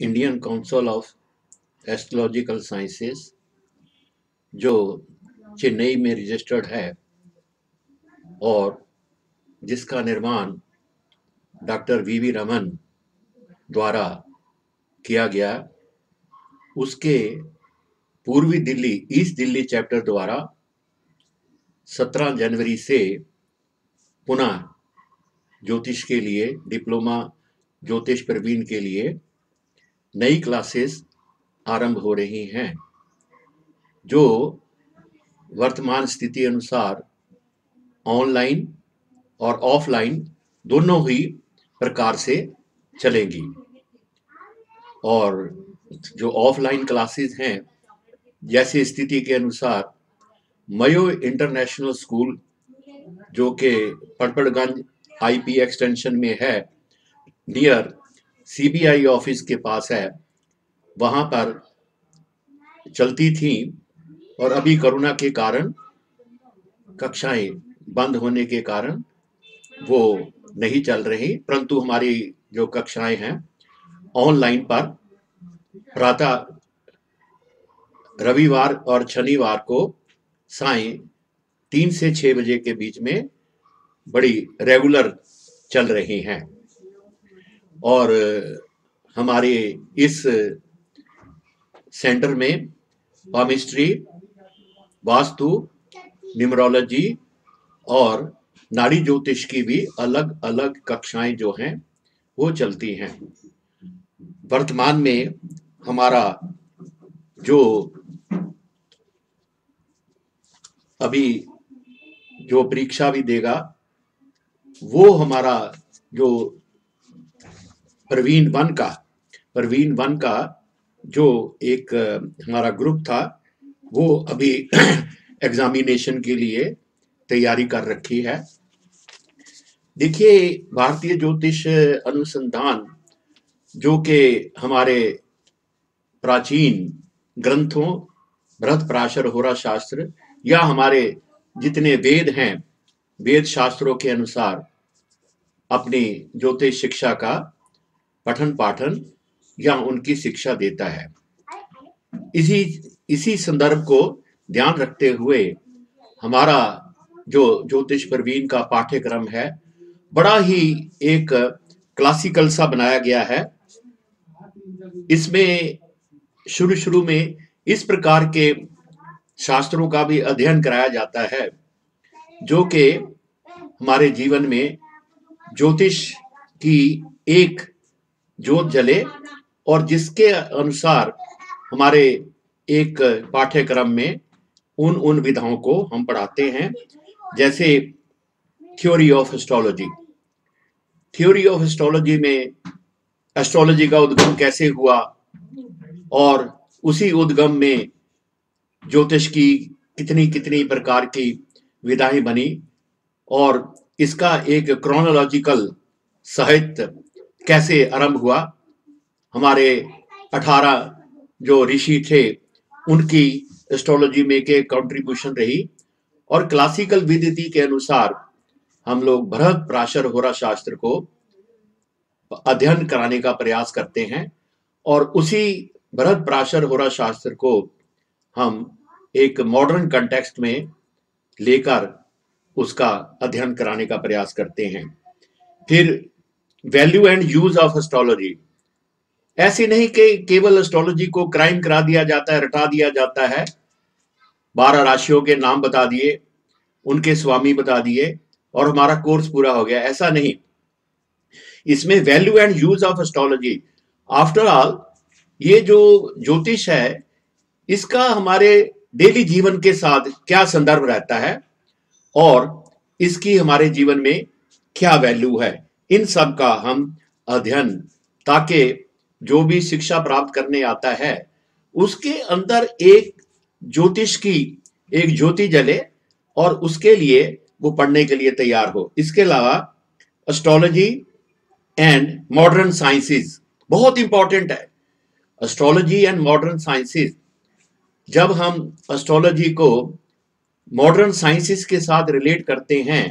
Indian council of astrological sciences जो चेन्नई में registered है और जिसका निर्माण डॉक्टर वी वी रमन द्वारा किया गया, उसके पूर्वी दिल्ली, ईस्ट दिल्ली चैप्टर द्वारा 17 जनवरी से पुनः ज्योतिष के लिए डिप्लोमा ज्योतिष प्रवीण के लिए नई क्लासेस आरंभ हो रही हैं, जो वर्तमान स्थिति अनुसार ऑनलाइन और ऑफलाइन दोनों ही प्रकार से चलेंगी। और जो ऑफलाइन क्लासेस हैं, जैसी स्थिति के अनुसार मयो इंटरनेशनल स्कूल, जो कि पड़पड़गंज आईपी एक्सटेंशन में है, नियर सीबीआई ऑफ़िस के पास है, वहाँ पर चलती थी और अभी कोरोना के कारण कक्षाएँ बंद होने के कारण वो नहीं चल रही। परंतु हमारी जो कक्षाएँ हैं, ऑनलाइन पर प्रातः रविवार और शनिवार को साय तीन से छह बजे के बीच में बड़ी रेगुलर चल रही हैं। और, हमारे इस सेंटर में पामिस्ट्री, वास्तु न्यूमरोलॉजी और नाड़ी ज्योतिष की भी अलग अलग कक्षाएँ जो हैं, वो चलती हैं। वर्तमान में हमारा जो अभी जो परीक्षा भी देगा, वो हमारा जो प्रवीण वन का प्रवीण वन का जो एक हमारा ग्रुप था, वो अभी एग्जामिनेशन के लिए तैयारी कर रखी है। देखिए, भारतीय ज्योतिष अनुसंधान, जो कि हमारे प्राचीन ग्रंथों भरत पराशर होरा शास्त्र, या हमारे जितने वेद हैं, वेद शास्त्रों के अनुसार अपनी ज्योतिष शिक्षा का पठन पाठन या उनकी शिक्षा देता है। इसी इसी संदर्भ को ध्यान रखते हुए हमारा जो ज्योतिष प्रवीण का पाठ्यक्रम है, बड़ा ही एक क्लासिकल सा बनाया गया है। इसमें शुरू शुरू में इस प्रकार के शास्त्रों का भी अध्ययन कराया जाता है, जो कि हमारे जीवन में ज्योतिष की एक ज्योत जले और जिसके अनुसार हमारे एक पाठ्यक्रम में उन उन विधाओं को हम पढ़ाते हैं, जैसे theory of astrology theory of astrology में एस्ट्रोलॉजी का उद्गम कैसे हुआ और उसी उद्गम में ज्योतिष की कितनी कितनी प्रकार की विधाएँ बनी और इसका एक क्रोनोलॉजिकल साहित्य कैसे आरंभ हुआ? हमारे अठारह जो ऋषि थे, उनकी एस्ट्रोलॉजी में के कंट्रीब्यूशन रही और क्लासिकल विधि के अनुसार हम लोग भरत प्राशर होरा शास्त्र को अध्ययन कराने का प्रयास करते हैं और उसी भरत प्राशर होरा शास्त्र को हम एक मॉडर्न कंटेक्स्ट में लेकर उसका अध्ययन कराने का प्रयास करते हैं। फिर value and use of astrology ऐसे नहीं कि केवल एस्ट्रोलॉजी को क्राइम करा दिया जाता है, रटा दिया जाता है। बारह राशियों के नाम बता दिए, उनके स्वामी बता दिए, और हमारा कोर्स पूरा हो गया। ऐसा नहीं। इसमें value and use of astrology after all ये जो ज्योतिष है, इसका हमारे डेली जीवन के साथ क्या संदर्भ रहता है, और इसकी हमारे जीवन में क्या वैल्यू है? इन सब का हम अध्ययन, ताकि जो भी शिक्षा प्राप्त करने आता है, उसके अंदर एक ज्योतिष की एक ज्योति जले और उसके लिए वो पढ़ने के लिए तैयार हो। इसके अलावा एस्ट्रोलॉजी एंड मॉडर्न साइंसेस बहुत इंपॉर्टेंट है। एस्ट्रोलॉजी एंड मॉडर्न साइंसेस जब हम एस्ट्रोलॉजी को मॉडर्न साइंसेस के साथ रिलेट करते हैं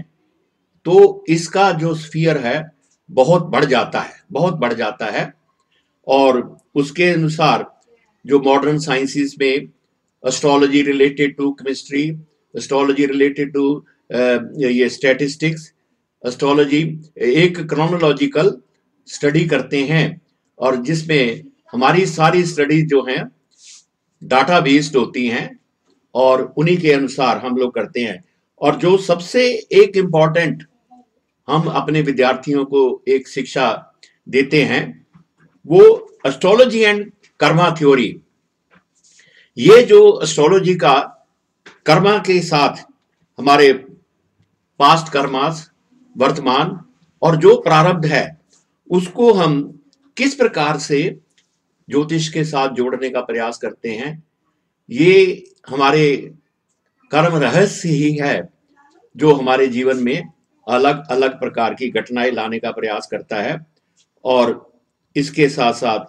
तो इसका जो स्फीयर है, बहुत बढ़ जाता है, बहुत बढ़ जाता है। और उसके अनुसार जो मॉडर्न साइंसेस में astrology related to chemistry astrology related to ये स्टैटिस्टिक्स एस्ट्रोलॉजी एक क्रोनोलॉजिकल स्टडी करते हैं। और जिसमें हमारी सारी स्टडी जो हैं डाटा बेस्ड होती हैं और उन्हीं के अनुसार हम लोग करते हैं। और जो सबसे एक इंपॉर्टेंट हम अपने विद्यार्थियों को एक शिक्षा देते हैं, वो एस्ट्रोलॉजी एंड कर्मा थ्योरी ये जो एस्ट्रोलॉजी का कर्मा के साथ हमारे पास्ट कर्मास वर्तमान और जो प्रारब्ध है, उसको हम किस प्रकार से ज्योतिष के साथ जोड़ने का प्रयास करते हैं, ये हमारे कर्म रहस्य ही है, जो हमारे जीवन में अलग अलग प्रकार की घटनाएँ लाने का प्रयास करता है और इसके साथ साथ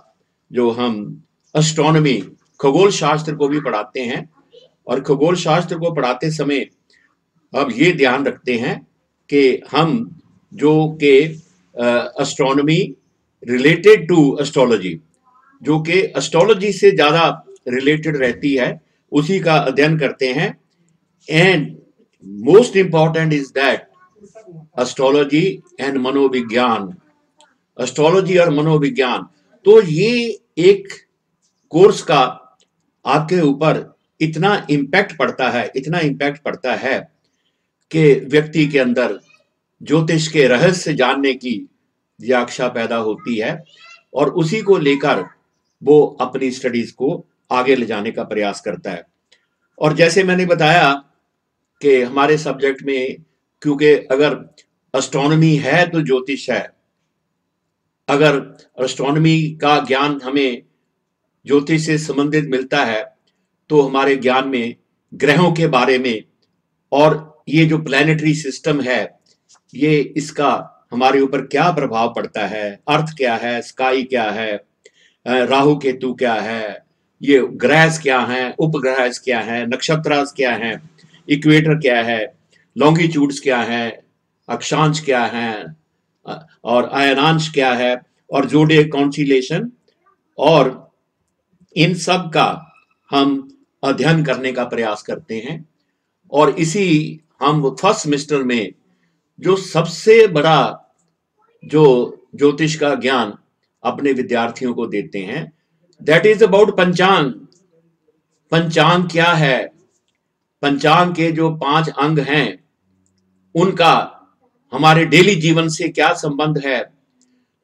जो हम एस्ट्रोनॉमी खगोल शास्त्र को भी पढ़ाते हैं और खगोल शास्त्र को पढ़ाते समय अब ये ध्यान रखते हैं कि हम जो के एस्ट्रोनॉमी रिलेटेड टू एस्ट्रोलॉजी जो कि एस्ट्रोलॉजी से ज़्यादा रिलेटेड रहती है, उसी का अध्ययन करते हैं। And most important is that astrology and मनोविज्ञान। एस्ट्रोलॉजी और मनोविज्ञान। तो ये एक कोर्स का आपके ऊपर इतना इम्पैक्ट पड़ता है, इतना इम्पैक्ट पड़ता है कि व्यक्ति के अंदर ज्योतिष के रहस्य जानने की व्याख्या पैदा होती है और उसी को लेकर वो अपनी स्टडीज़ को आगे ले जाने का प्रयास करता है। और जैसे मैंने बताया कि हमारे सब्जेक्ट में क्योंकि अगर एस्ट्रोनॉमी है तो ज्योतिष है। अगर एस्ट्रोनॉमी का ज्ञान हमें ज्योतिष से संबंधित मिलता है तो हमारे ज्ञान में, ग्रहों के बारे में, और ये जो प्लानिटरी सिस्टम है, ये इसका हमारे ऊपर क्या प्रभाव पड़ता है? अर्थ क्या है? स्काई क्या है? राहु केतु क्या है? ये ग्रह क्या है? उपग्रह क्या है? नक्षत्र क्या है? इक्वेटर क्या है? लॉन्गिट्यूड्स क्या है अक्षांश क्या है, और अयनांश क्या है, और जोड़े कॉन्सिलेशन और इन सब का हम अध्ययन करने का प्रयास करते हैं। और इसी हम फ़र्स्ट सेमेस्टर में जो सबसे बड़ा जो ज्योतिष का ज्ञान अपने विद्यार्थियों को देते हैं दैट इज़ अबाउट पंचांग। पंचांग क्या है? पंचांग के जो पाँच अंग हैं उनका, हमारे डेली जीवन से क्या संबंध है?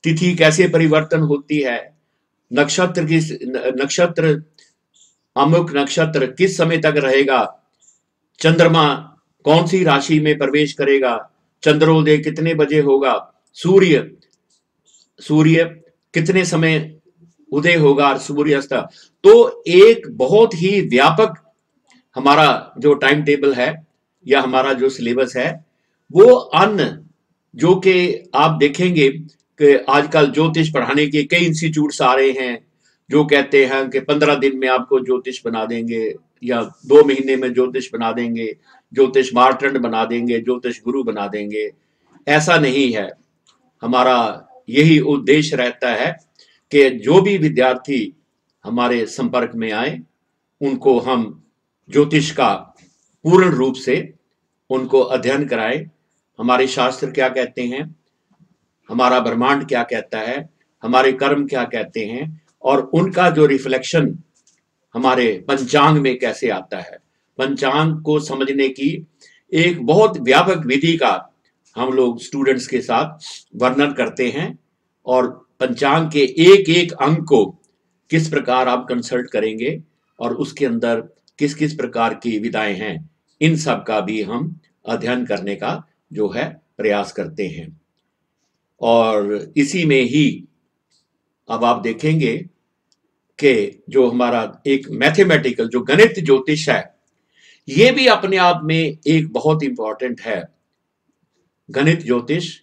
तिथि कैसे परिवर्तन होती है? नक्षत्र की नक्षत्र, अमुक नक्षत्र किस समय तक रहेगा? चंद्रमा कौन सी राशि में प्रवेश करेगा? चंद्रोदय कितने बजे होगा? सूर्य सूर्य कितने समय उदय होगा और सूर्यास्त? तो एक बहुत ही व्यापक हमारा जो टाइम टेबल है या हमारा जो सिलेबस है वो अन्न जो कि आप देखेंगे कि आजकल ज्योतिष पढ़ाने के कई इंस्टीट्यूट्स आ रहे हैं, जो कहते हैं कि पंद्रह दिन में आपको ज्योतिष बना देंगे या दो महीने में ज्योतिष बना देंगे, ज्योतिष मार्टंड बना देंगे, ज्योतिष गुरु बना देंगे। ऐसा नहीं है। हमारा यही उद्देश्य रहता है कि जो भी विद्यार्थी हमारे संपर्क में आए, उनको हम ज्योतिष का पूर्ण रूप से उनको अध्ययन कराएँ हमारे शास्त्र क्या कहते हैं? हमारा ब्रह्मांड क्या कहता है? हमारे कर्म क्या कहते हैं? और उनका जो रिफ्लेक्शन हमारे पंचांग में कैसे आता है? पंचांग को समझने की एक बहुत व्यापक विधि का हम लोग स्टूडेंट्स के साथ वर्णन करते हैं और पंचांग के एक एक अंग को किस प्रकार आप कंसल्ट करेंगे और उसके अंदर किस किस प्रकार की विधाएँ हैं, इन सब का भी हम अध्ययन करने का जो है, प्रयास करते हैं। और इसी में ही अब आप देखेंगे कि जो हमारा एक मैथमेटिकल जो गणित ज्योतिष है, ये भी अपने आप में एक बहुत इंपॉर्टेंट है। गणित ज्योतिष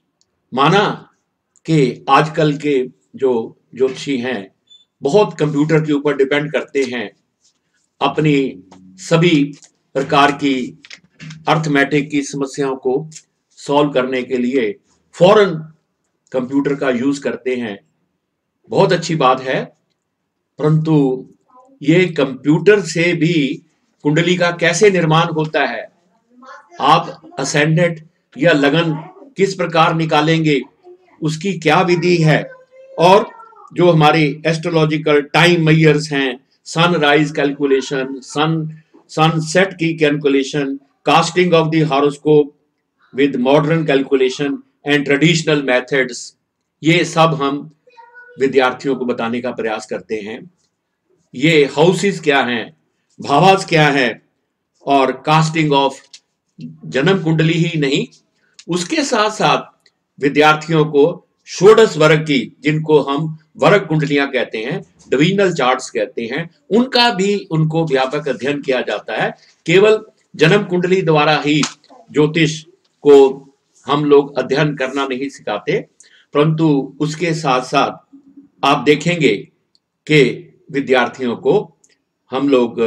माना कि आजकल के जो ज्योतिषी हैं, बहुत कंप्यूटर के ऊपर डिपेंड करते हैं, अपनी सभी प्रकार की अर्थमेटिक की समस्याओं को सॉल्व करने के लिए फॉरन कंप्यूटर का यूज़ करते हैं। बहुत अच्छी बात है, परंतु ये कंप्यूटर से भी कुंडली का कैसे निर्माण होता है? आप असेंडेंट या लगन किस प्रकार निकालेंगे? उसकी क्या विधि है? और जो हमारे एस्ट्रोलॉजिकल टाइम मैयर्स हैं सनराइज कैलकुलेशन सन सनसेट की calculation casting of the horoscope with modern calculation and traditional methods ये सब हम विद्यार्थियों को बताने का प्रयास करते हैं। ये हाउसेस क्या हैं? भावास क्या है? और कास्टिंग ऑफ़ जन्म कुंडली ही नहीं, उसके साथ साथ विद्यार्थियों को षोडश वर्ग की, जिनको हम वर्ग कुंडलियाँ कहते हैं डिविजनल चार्ट्स कहते हैं, उनका भी उनको व्यापक अध्ययन किया जाता है। केवल जन्म कुंडली द्वारा ही ज्योतिष को हम लोग अध्ययन करना नहीं सिखाते, परंतु उसके साथ साथ आप देखेंगे कि विद्यार्थियों को हम लोग,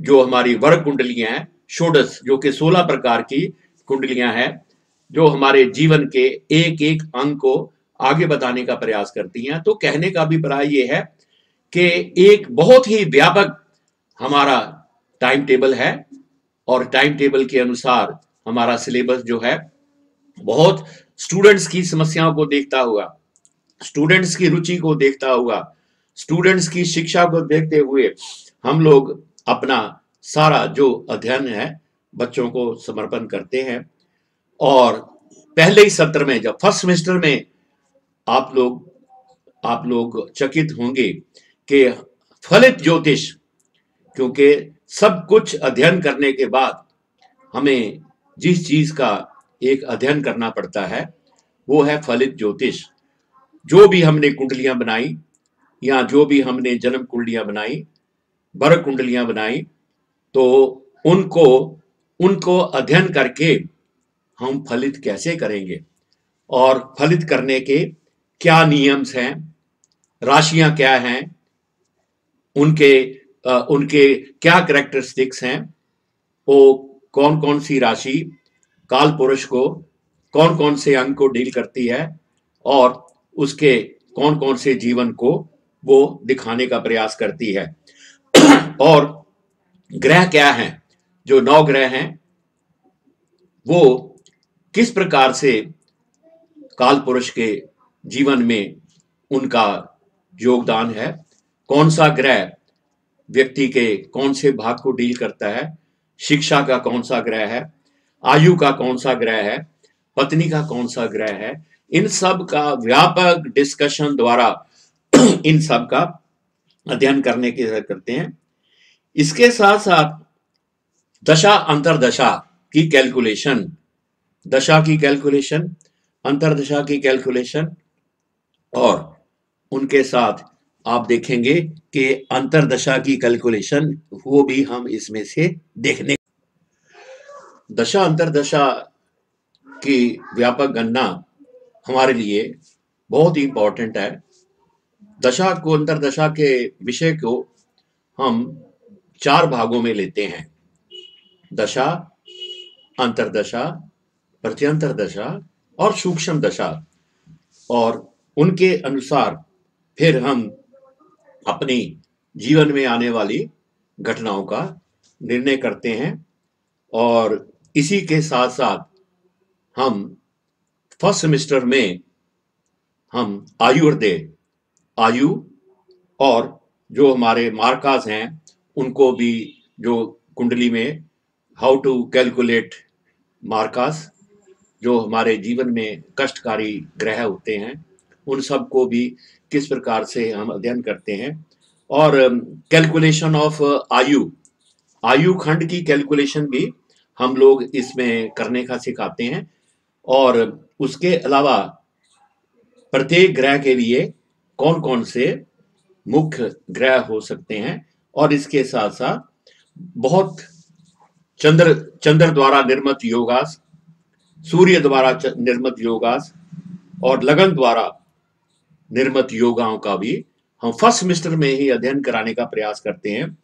जो हमारी वर्ग कुंडलियाँ हैं, षोडश, जो कि सोलह प्रकार की कुंडलियाँ हैं, जो हमारे जीवन के एक एक अंग को आगे बताने का प्रयास करती हैं। तो कहने का अभिप्राय ये है कि एक बहुत ही व्यापक हमारा टाइम टेबल है और टाइम टेबल के अनुसार हमारा सिलेबस जो है, बहुत स्टूडेंट्स की समस्याओं को देखता हुआ स्टूडेंट्स की रुचि को देखता हुआ स्टूडेंट्स की शिक्षा को देखते हुए हम लोग अपना सारा जो अध्ययन है, बच्चों को समर्पण करते हैं। और पहले ही सत्र में, जब फ़र्स्ट सेमेस्टर में आप लोग आप लोग चकित होंगे कि फलित ज्योतिष, क्योंकि सब कुछ अध्ययन करने के बाद हमें जिस चीज़ का एक अध्ययन करना पड़ता है वो है फलित ज्योतिष। जो भी हमने कुंडलियाँ बनाई या जो भी हमने जन्म कुंडलियाँ बनाई बर कुंडलियाँ बनाई तो उनको उनको अध्ययन करके हम फलित कैसे करेंगे? और फलित करने के क्या नियम्स हैं? राशियाँ क्या हैं? उनके आ, उनके क्या करेक्टरिस्टिक्स हैं? वो कौन कौन सी राशि काल पुरुष को कौन कौन से अंग को डील करती है और उसके कौन कौन से जीवन को वो दिखाने का प्रयास करती है। और ग्रह क्या है? जो नौ ग्रह हैं, वो किस प्रकार से काल पुरुष के जीवन में उनका योगदान है? कौन सा ग्रह व्यक्ति के कौन से भाग को डील करता है? शिक्षा का कौन सा ग्रह है? आयु का कौन सा ग्रह है? पत्नी का कौन सा ग्रह है? इन सब का व्यापक डिस्कशन द्वारा इन सब का अध्ययन करने की करते हैं। इसके साथ साथ दशा, अंतरदशा की कैलकुलेशन दशा की कैलकुलेशन अंतरदशा की कैलकुलेशन और उनके साथ आप देखेंगे कि अंतरदशा की कैलकुलेशन वो भी हम इसमें से देखने दशा अंतरदशा की व्यापक गणना हमारे लिए बहुत ही इंपॉर्टेंट है। दशा को अंतरदशा के विषय को हम चार भागों में लेते हैं। दशा, अंतरदशा प्रत्यंतर दशा और सूक्ष्म दशा। और उनके अनुसार फिर हम अपनी जीवन में आने वाली घटनाओं का निर्णय करते हैं और इसी के साथ साथ हम फ़र्स्ट सेमेस्टर में हम आयुर्दय आयु और जो हमारे मार्कास हैं, उनको भी जो कुंडली में हाउ टू कैलकुलेट मार्कास जो हमारे जीवन में कष्टकारी ग्रह होते हैं, उन सबको भी किस प्रकार से हम अध्ययन करते हैं। और कैलकुलेशन ऑफ़ आयु। आयु खंड की कैलकुलेशन भी हम लोग इसमें करने का सिखाते हैं। और उसके अलावा प्रत्येक ग्रह के लिए कौन कौन से मुख्य ग्रह हो सकते हैं और इसके साथ साथ बहुत चंद्र चंद्र द्वारा निर्मित योगास, सूर्य द्वारा निर्मित योगास और लगन द्वारा निर्मित योगाओं का भी हम फ़र्स्ट सेमेस्टर में ही अध्ययन कराने का प्रयास करते हैं।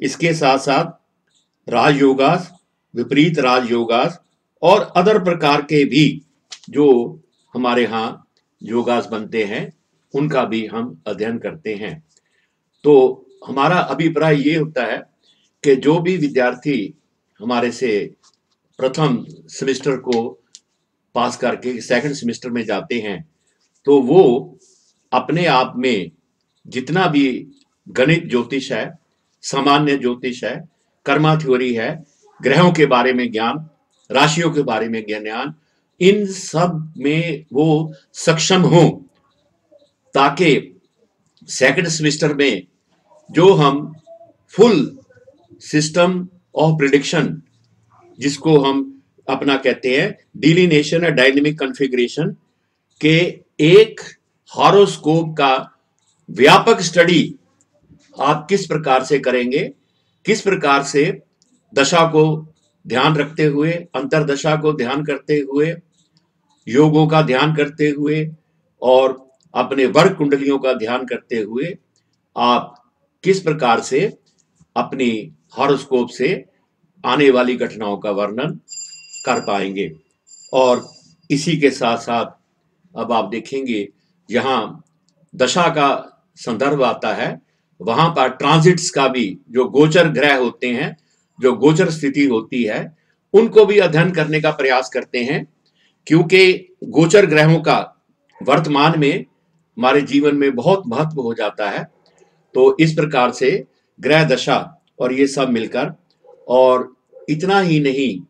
इसके साथ साथ राजयोगास, विपरीत राजयोगास और अदर प्रकार के भी जो हमारे यहाँ योगास बनते हैं, उनका भी हम अध्ययन करते हैं। तो हमारा अभिप्राय ये होता है कि जो भी विद्यार्थी हमारे से प्रथम सेमेस्टर को पास करके सेकंड सेमेस्टर में जाते हैं तो वो अपने आप में जितना भी गणित ज्योतिष है, सामान्य ज्योतिष है, कर्मा थ्योरी है, ग्रहों के बारे में ज्ञान, राशियों के बारे में ज्ञान, इन सब में वो सक्षम हो, ताकि सेकंड सेमेस्टर में जो हम फुल सिस्टम ऑफ़ प्रिडिक्शन जिसको हम अपना कहते हैं डिलीनेशन और डायनेमिक कॉन्फ़िगरेशन के एक हॉरोस्कोप का व्यापक स्टडी आप किस प्रकार से करेंगे, किस प्रकार से दशा को ध्यान रखते हुए अंतरदशा को ध्यान करते हुए, योगों का ध्यान करते हुए और अपने वर्ग कुंडलियों का ध्यान करते हुए आप किस प्रकार से अपनी हॉरोस्कोप से आने वाली घटनाओं का वर्णन कर पाएँगे। और इसी के साथ साथ अब आप देखेंगे जहाँ दशा का संदर्भ आता है, वहाँ पर ट्रांजिट्स का भी जो गोचर ग्रह होते हैं, जो गोचर स्थिति होती है, उनको भी अध्ययन करने का प्रयास करते हैं, क्योंकि गोचर ग्रहों का वर्तमान में हमारे जीवन में बहुत महत्व हो जाता है। तो इस प्रकार से ग्रह दशा और ये सब मिलकर, और इतना ही नहीं,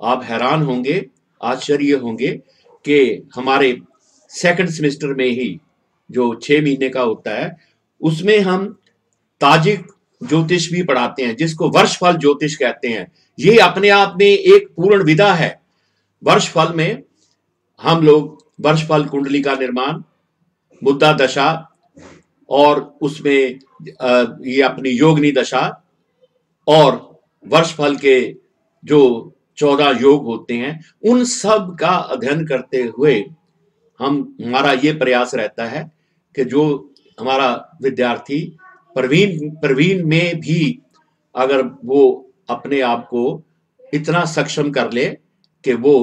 आप हैरान होंगे, आश्चर्य होंगे कि हमारे सेकंड सेमेस्टर में ही, जो छह महीने का होता है, उसमें हम ताजिक ज्योतिष भी पढ़ाते हैं, जिसको वर्षफल ज्योतिष कहते हैं। ये अपने आप में एक पूर्ण विधा है। वर्षफल में हम लोग, वर्षफल कुंडली का निर्माण मुद्दा दशा, और उसमें ये अपनी योगनी दशा, और वर्षफल के जो चौदह योग होते हैं, उन सब का अध्ययन करते हुए हम, हमारा ये प्रयास रहता है कि जो हमारा विद्यार्थी प्रवीण प्रवीण में भी अगर वो अपने आप को इतना सक्षम कर ले कि वो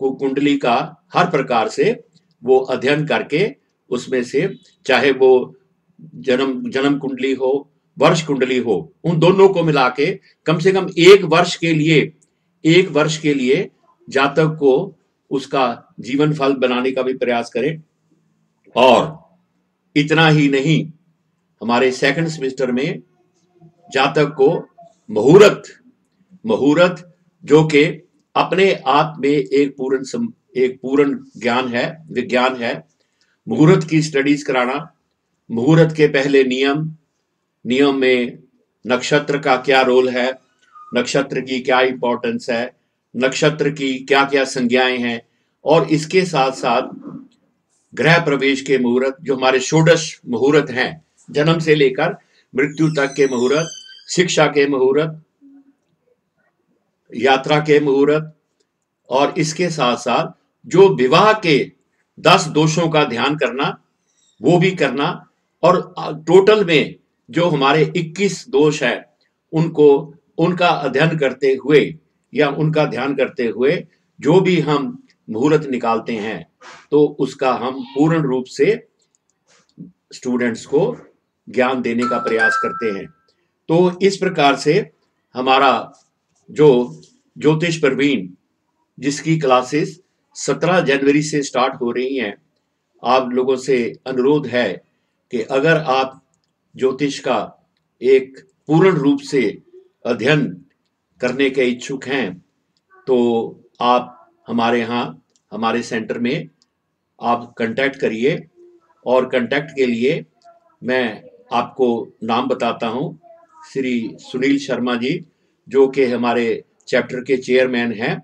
कुंडली का हर प्रकार से वो अध्ययन करके उसमें से चाहे वो जन्म जन्म कुंडली हो, वर्ष कुंडली हो, उन दोनों को मिला के कम से कम एक वर्ष के लिए, एक वर्ष के लिए जातक को उसका जीवन फल बनाने का भी प्रयास करें। और इतना ही नहीं, हमारे सेकंड सेमेस्टर में जातक को मुहूर्त मुहूर्त जो कि अपने आप में एक पूर्ण एक पूर्ण ज्ञान है, विज्ञान है, मुहूर्त की स्टडीज़ कराना, मुहूर्त के पहले नियम नियम में नक्षत्र का क्या रोल है, नक्षत्र की क्या इंपॉर्टेंस है नक्षत्र की क्या क्या संज्ञाएँ हैं और इसके साथ साथ ग्रह प्रवेश के मुहूर्त, जो हमारे षोडश मुहूर्त हैं, जन्म से लेकर मृत्यु तक के मुहूर्त, शिक्षा के मुहूर्त, यात्रा के मुहूर्त और इसके साथ साथ जो विवाह के दस दोषों का ध्यान करना, वो भी करना और टोटल में जो हमारे 21 दोष है, उनको, उनका अध्ययन करते हुए या उनका ध्यान करते हुए जो भी हम मुहूर्त निकालते हैं तो उसका हम पूर्ण रूप से स्टूडेंट्स को ज्ञान देने का प्रयास करते हैं। तो इस प्रकार से हमारा जो ज्योतिष प्रवीण, जिसकी क्लासेस 17 जनवरी से स्टार्ट हो रही हैं, आप लोगों से अनुरोध है कि अगर आप ज्योतिष का एक पूर्ण रूप से अध्ययन करने के इच्छुक हैं तो आप हमारे यहाँ, हमारे सेंटर में आप कांटेक्ट करिए और कांटेक्ट के लिए मैं आपको नाम बताता हूँ, श्री सुनील शर्मा जी, जो कि हमारे चैप्टर के चेयरमैन हैं,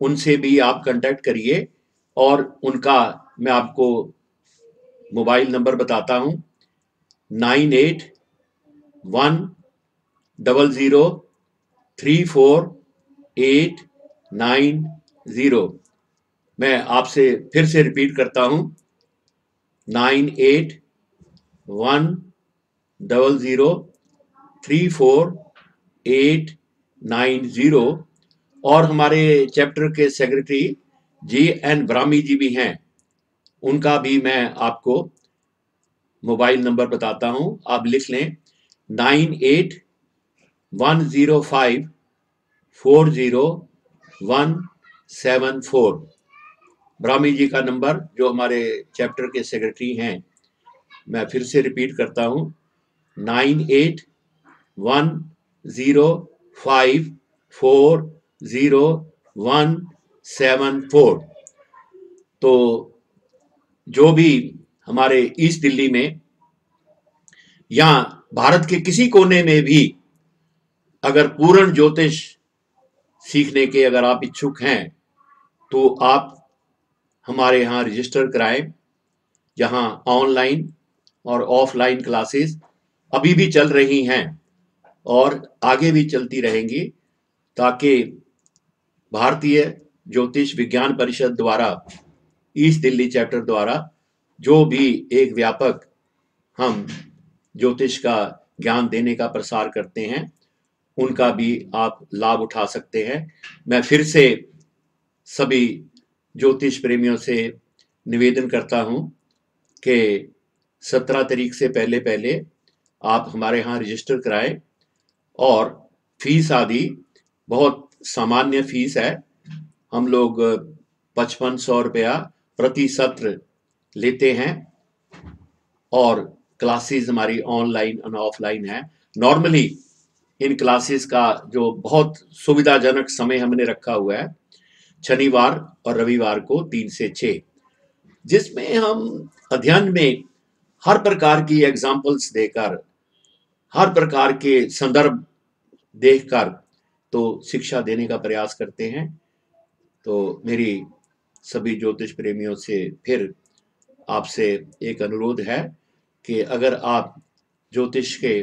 उनसे भी आप कांटेक्ट करिए और उनका मैं आपको मोबाइल नंबर बताता हूँ, nine eight one double zero three four eight nine zero मैं आपसे फिर से रिपीट करता हूँ। Nine eight one double zero three four eight nine zero और हमारे चैप्टर के secretary G N Brahmi ji भी हैं। उनका भी मैं आपको मोबाइल नंबर बताता हूँ। आप लिख लें nine eight one zero five four zero one seven four. Brahmi ji का नंबर, जो हमारे चैप्टर के सेक्रेटरी हैं, मैं फिर से रिपीट करता हूँ। Nine eight one zero five four zero one seven four. तो जो भी हमारे ईस्ट दिल्ली में या भारत के किसी कोने में भी अगर पूर्ण ज्योतिष सीखने के अगर आप इच्छुक हैं तो आप हमारे यहाँ रजिस्टर कराएँ। जहाँ ऑनलाइन और ऑफलाइन क्लासेस अभी भी चल रही हैं और आगे भी चलती रहेंगी ताकि भारतीय ज्योतिष विज्ञान परिषद द्वारा ईस्ट दिल्ली चैप्टर द्वारा जो भी एक व्यापक हम ज्योतिष का ज्ञान देने का प्रसार करते हैं उनका भी आप लाभ उठा सकते हैं। मैं फिर से सभी ज्योतिष प्रेमियों से निवेदन करता हूँ कि सत्रह तारीख से पहले पहले आप हमारे यहाँ रजिस्टर कराएँ और फ़ीस आदि, बहुत सामान्य फ़ीस है। हम लोग पचपन सौ रुपया प्रति सत्र लेते हैं और क्लासेस हमारी ऑनलाइन और ऑफलाइन है। नॉर्मली इन क्लासेस का जो बहुत सुविधाजनक समय हमने रखा हुआ है, शनिवार और रविवार को तीन से छ जिसमें हम अध्ययन में हर प्रकार की एग्जाम्पल्स देकर, हर प्रकार के संदर्भ देखकर तो शिक्षा देने का प्रयास करते हैं। तो मेरी सभी ज्योतिष प्रेमियों से फिर आपसे एक अनुरोध है कि अगर आप ज्योतिष के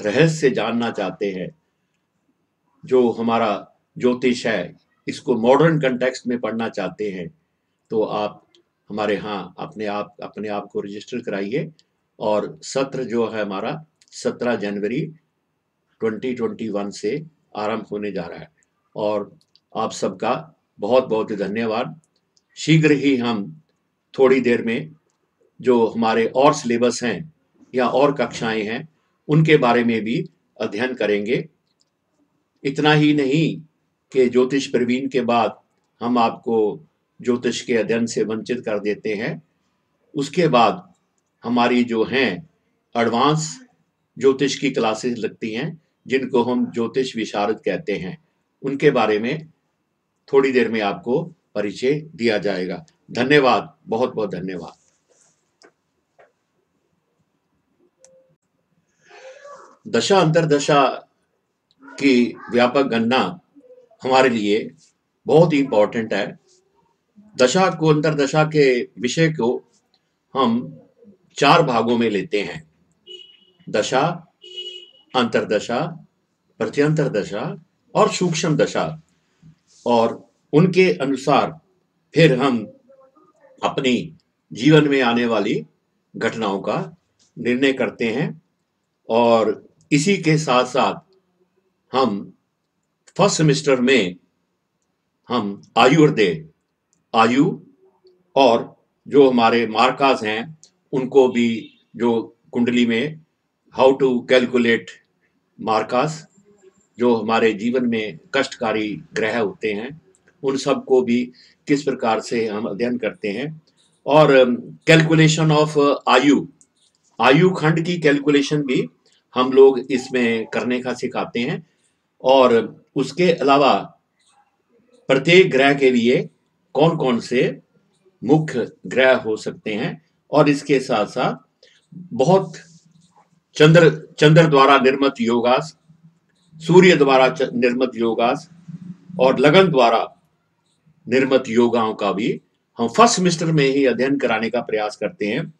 रहस्य जानना चाहते हैं, जो हमारा ज्योतिष है, इसको मॉडर्न कंटेक्स्ट में पढ़ना चाहते हैं तो आप हमारे यहाँ अपने आप अपने आप को रजिस्टर कराइए और सत्र जो है हमारा सत्रह जनवरी 2021 से आरंभ होने जा रहा है। और आप सबका बहुत बहुत धन्यवाद। शीघ्र ही हम थोड़ी देर में जो हमारे और सिलेबस हैं या और कक्षाएँ हैं उनके बारे में भी अध्ययन करेंगे। इतना ही नहीं कि ज्योतिष प्रवीण के बाद हम आपको ज्योतिष के अध्ययन से वंचित कर देते हैं। उसके बाद हमारी जो हैं एडवांस ज्योतिष की क्लासेस लगती हैं, जिनको हम ज्योतिष विशारद कहते हैं। उनके बारे में थोड़ी देर में आपको परिचय दिया जाएगा। धन्यवाद बहुत बहुत धन्यवाद। दशा अंतरदशा की व्यापक गणना हमारे लिए बहुत ही इंपॉर्टेंट है। दशा को अंतरदशा के विषय को हम चार भागों में लेते हैं। दशा अंतरदशा प्रत्यंतर दशा और सूक्ष्म दशा। और उनके अनुसार फिर हम अपनी जीवन में आने वाली घटनाओं का निर्णय करते हैं और इसी के साथ साथ हम फ़र्स्ट सेमेस्टर में हम आयुर्दय आयु और जो हमारे मार्कास हैं, उनको भी जो कुंडली में हाउ टू कैलकुलेट मार्कास जो हमारे जीवन में कष्टकारी ग्रह होते हैं, उन सबको भी किस प्रकार से हम अध्ययन करते हैं। और कैलकुलेशन ऑफ़ आयु आयु खंड की कैलकुलेशन भी हम लोग इसमें करने का सिखाते हैं। और उसके अलावा प्रत्येक ग्रह के लिए कौन कौन से मुख्य ग्रह हो सकते हैं और इसके साथ साथ बहुत चंद्र चंद्र द्वारा निर्मित योगास, सूर्य द्वारा निर्मित योगास और लगन द्वारा निर्मित योगाओं का भी हम फ़र्स्ट सेमेस्टर में ही अध्ययन कराने का प्रयास करते हैं।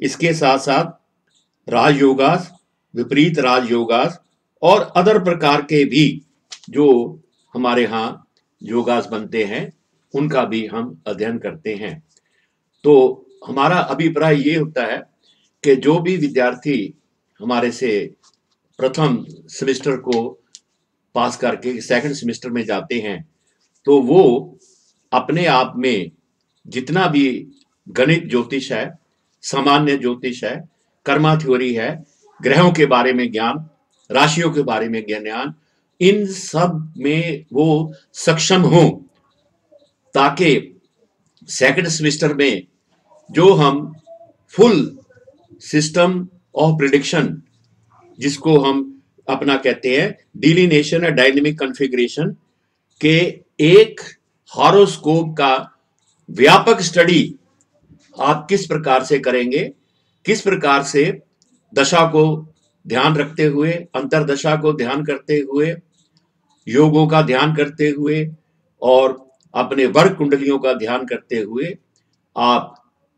इसके साथ साथ राजयोगास विपरीत राजयोगास और अदर प्रकार के भी जो हमारे यहाँ योगास बनते हैं, उनका भी हम अध्ययन करते हैं। तो हमारा अभिप्राय ये होता है कि जो भी विद्यार्थी हमारे से प्रथम सेमेस्टर को पास करके सेकंड सेमेस्टर में जाते हैं तो वो अपने आप में जितना भी गणित ज्योतिष है, सामान्य ज्योतिष है, कर्मा थ्योरी है ग्रहों के बारे में ज्ञान, राशियों के बारे में ज्ञान, इन सब में वो सक्षम हो, ताकि सेकंड सेमेस्टर में जो हम फुल सिस्टम ऑफ़ प्रिडिक्शन जिसको हम अपना कहते हैं डिलीनेशन और डायनेमिक कॉन्फ़िगरेशन के एक हॉरोस्कोप का व्यापक स्टडी आप किस प्रकार से करेंगे, किस प्रकार से दशा को ध्यान रखते हुए, अंतरदशा को ध्यान करते हुए, योगों का ध्यान करते हुए और अपने वर्ग कुंडलियों का ध्यान करते हुए आप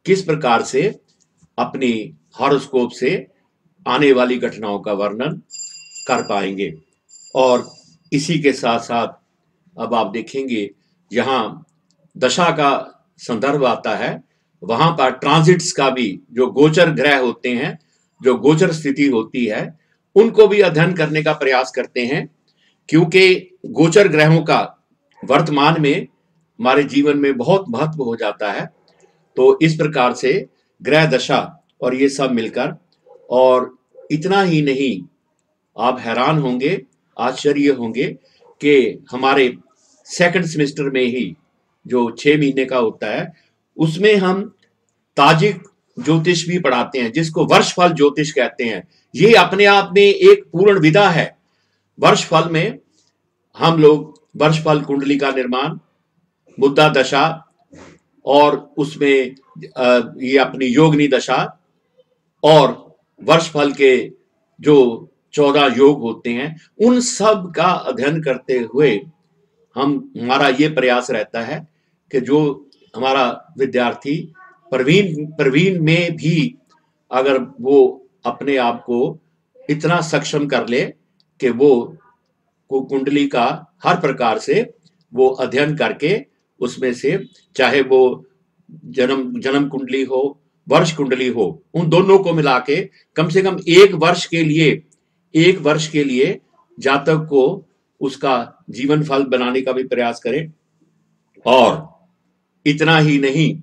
किस प्रकार से अपनी हॉरोस्कोप से आने वाली घटनाओं का वर्णन कर पाएँगे? और इसी के साथ साथ अब आप देखेंगे जहाँ दशा का संदर्भ आता है, वहाँ पर ट्रांजिट्स का भी जो गोचर ग्रह होते हैं जो गोचर स्थिति होती है, उनको भी अध्ययन करने का प्रयास करते हैं, क्योंकि गोचर ग्रहों का वर्तमान में हमारे जीवन में बहुत महत्व हो जाता है। तो इस प्रकार से ग्रह दशा और ये सब मिलकर, और इतना ही नहीं, आप हैरान होंगे, आश्चर्य होंगे कि हमारे सेकंड सेमेस्टर में ही जो छह महीने का होता है, उसमें हम ताजिक ज्योतिष भी पढ़ाते हैं, जिसको वर्षफल ज्योतिष कहते हैं। ये अपने आप में एक पूर्ण विधा है। वर्षफल में हम लोग, वर्षफल कुंडली का निर्माण मुद्दा दशा और उसमें ये अपनी योगनी दशा और वर्षफल के जो चौदह योग होते हैं, उन सब का अध्ययन करते हुए हम, हमारा ये प्रयास रहता है कि जो हमारा विद्यार्थी प्रवीण प्रवीण में भी अगर वो अपने आप को इतना सक्षम कर ले कि वो कुंडली का हर प्रकार से वो अध्ययन करके उसमें से चाहे वो जन्म जन्म कुंडली हो, वर्ष कुंडली हो, उन दोनों को मिला के कम से कम एक वर्ष के लिए, एक वर्ष के लिए जातक को उसका जीवन फल बनाने का भी प्रयास करें। और इतना ही नहीं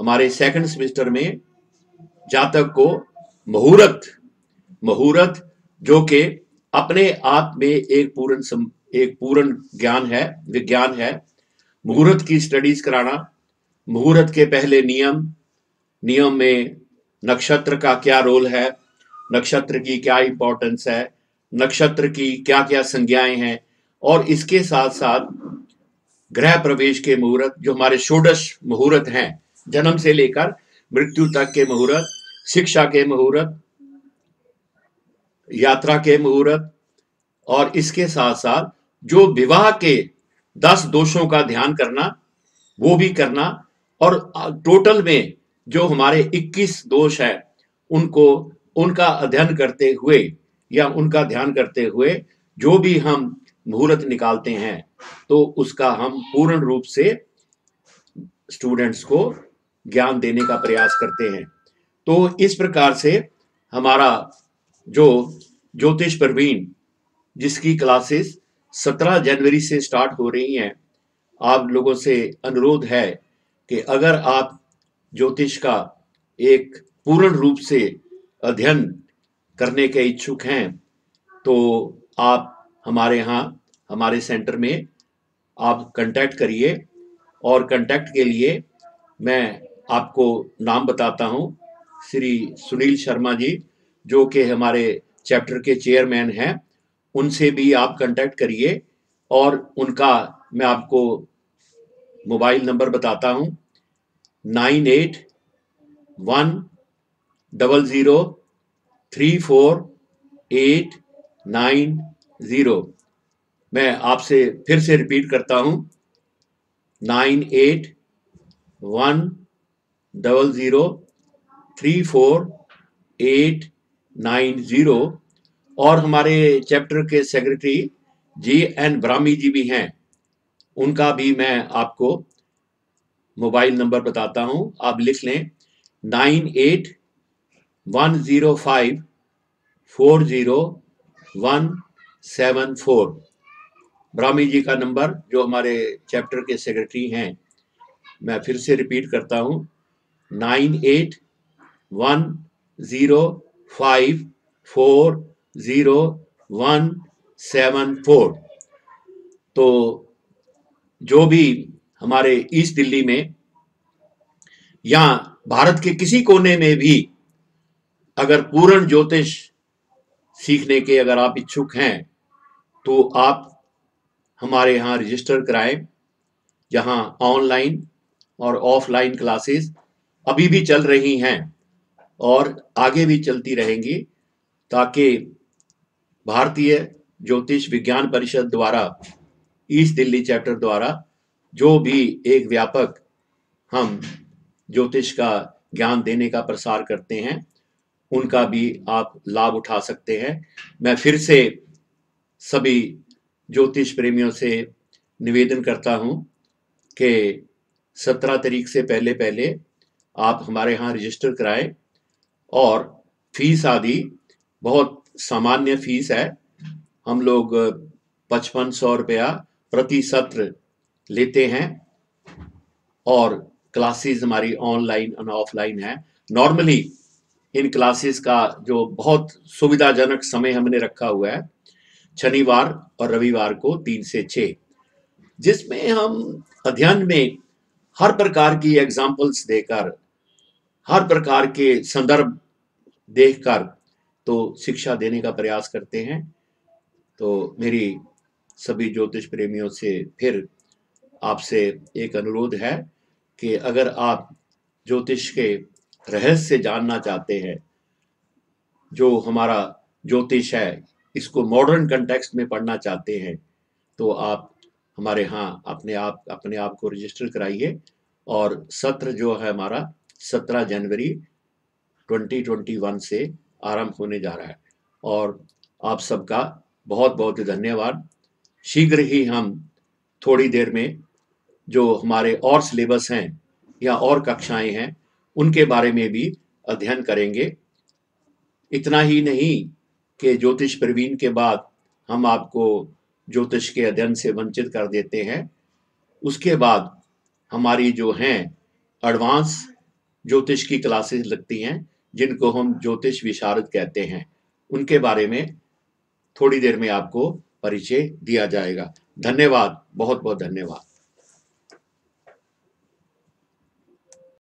हमारे सेकंड सेमेस्टर में जातक को मुहूर्त मुहूर्त जो कि अपने आप में एक पूर्ण एक पूर्ण ज्ञान है, विज्ञान है। मुहूर्त की स्टडीज़ कराना, मुहूर्त के पहले नियम नियम में नक्षत्र का क्या रोल है, नक्षत्र की क्या इंपॉर्टेंस है, नक्षत्र की क्या क्या संज्ञाएँ हैं, और इसके साथ साथ ग्रह प्रवेश के मुहूर्त, जो हमारे षोडश मुहूर्त हैं जन्म से लेकर मृत्यु तक के मुहूर्त, शिक्षा के मुहूर्त, यात्रा के मुहूर्त, और इसके साथ साथ जो विवाह के दस दोषों का ध्यान करना, वो भी करना, और टोटल में जो हमारे 21 दोष है, उनको, उनका अध्ययन करते हुए या उनका ध्यान करते हुए जो भी हम मुहूर्त निकालते हैं तो उसका हम पूर्ण रूप से स्टूडेंट्स को ज्ञान देने का प्रयास करते हैं। तो इस प्रकार से हमारा जो ज्योतिष प्रवीण, जिसकी क्लासेस 17 जनवरी से स्टार्ट हो रही हैं, आप लोगों से अनुरोध है कि अगर आप ज्योतिष का एक पूर्ण रूप से अध्ययन करने के इच्छुक हैं तो आप हमारे यहाँ, हमारे सेंटर में आप कांटेक्ट करिए और कांटेक्ट के लिए मैं आपको नाम बताता हूँ, श्री सुनील शर्मा जी, जो कि हमारे चैप्टर के चेयरमैन हैं, उनसे भी आप कांटेक्ट करिए और उनका मैं आपको मोबाइल नंबर बताता हूँ, nine eight one double zero three four eight nine zero. मैं आपसे फिर से रिपीट करता हूँ, nine eight one double zero three four eight nine zero और हमारे चैप्टर के secretary G N Brahmi ji भी हैं। उनका भी मैं आपको मोबाइल नंबर बताता हूँ। आप लिख लें nine eight one zero five four zero one seven four Brahmi ji का नंबर जो हमारे चैप्टर के सेक्रेटरी हैं, मैं फिर से रिपीट करता हूँ। Nine eight one zero five four zero one seven four. तो जो भी हमारे ईस्ट दिल्ली में या भारत के किसी कोने में भी अगर पूर्ण ज्योतिष सीखने के अगर आप इच्छुक हैं तो आप हमारे यहाँ रजिस्टर कराएँ। जहाँ ऑनलाइन और ऑफलाइन क्लासेस अभी भी चल रही हैं और आगे भी चलती रहेंगी ताकि भारतीय ज्योतिष विज्ञान परिषद द्वारा, ईस्ट दिल्ली चैप्टर द्वारा, जो भी एक व्यापक हम ज्योतिष का ज्ञान देने का प्रसार करते हैं, उनका भी आप लाभ उठा सकते हैं। मैं फिर से सभी ज्योतिष प्रेमियों से निवेदन करता हूँ कि सत्रह तारीख से पहले पहले आप हमारे यहाँ रजिस्टर कराएँ और फ़ीस आदि, बहुत सामान्य फ़ीस है। हम लोग पचपन सौ रुपया प्रति सत्र लेते हैं और क्लासेस हमारी ऑनलाइन और ऑफलाइन है। नॉर्मली इन क्लासेस का जो बहुत सुविधाजनक समय हमने रखा हुआ है, शनिवार और रविवार को तीन से छ जिसमें हम अध्ययन में हर प्रकार की एग्जाम्पल्स देकर, हर प्रकार के संदर्भ देखकर तो शिक्षा देने का प्रयास करते हैं। तो मेरी सभी ज्योतिष प्रेमियों से फिर आपसे एक अनुरोध है कि अगर आप ज्योतिष के रहस्य जानना चाहते हैं, जो हमारा ज्योतिष है, इसको मॉडर्न कंटेक्स्ट में पढ़ना चाहते हैं तो आप हमारे यहाँ अपने आप अपने आप को रजिस्टर कराइए। और सत्र जो है हमारा, सत्रह जनवरी 2021 से आरंभ होने जा रहा है। और आप सबका बहुत बहुत धन्यवाद। शीघ्र ही हम थोड़ी देर में जो हमारे और सिलेबस हैं या और कक्षाएँ हैं, उनके बारे में भी अध्ययन करेंगे। इतना ही नहीं कि ज्योतिष प्रवीण के बाद हम आपको ज्योतिष के अध्ययन से वंचित कर देते हैं। उसके बाद हमारी जो हैं एडवांस ज्योतिष की क्लासेस लगती हैं, जिनको हम ज्योतिष विशारद कहते हैं। उनके बारे में थोड़ी देर में आपको परिचय दिया जाएगा। धन्यवाद बहुत बहुत धन्यवाद।